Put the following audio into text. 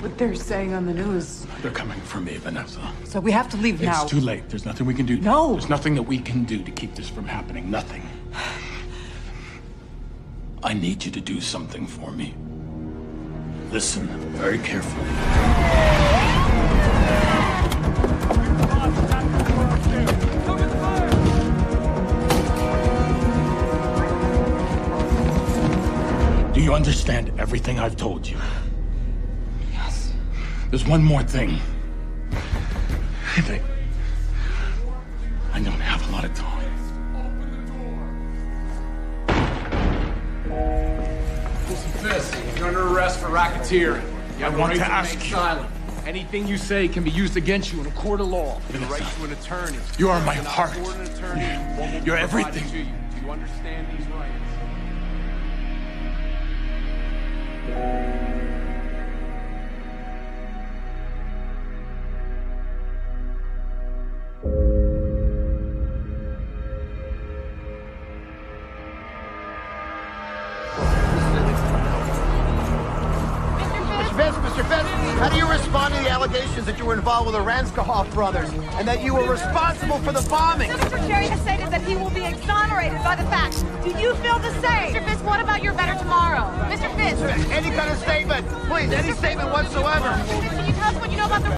what they're saying on the news. They're coming for me, Vanessa. So we have to leave now. It's too late. There's nothing we can do. No. There's nothing that we can do to keep this from happening. Nothing. I need you to do something for me. Listen very carefully. Do you understand everything I've told you? There's one more thing. I, I don't have a lot of time. Listen, Fisk, you're under arrest for racketeering. You have I want right to remain ask you- silent. Anything you say can be used against you in a court of law. You have the right to an attorney. you are my you're heart. attorney, will You're everything. To you. Do you understand these rights? How do you respond to the allegations that you were involved with the Ranskahov brothers and that you were responsible for the bombing? Senator Kerry has stated that he will be exonerated by the facts. Do you feel the same? Mr. Fisk, what about your better tomorrow? Mr. Fisk, Any kind of statement, please, any statement whatsoever. Mr. Can you tell us what you know about the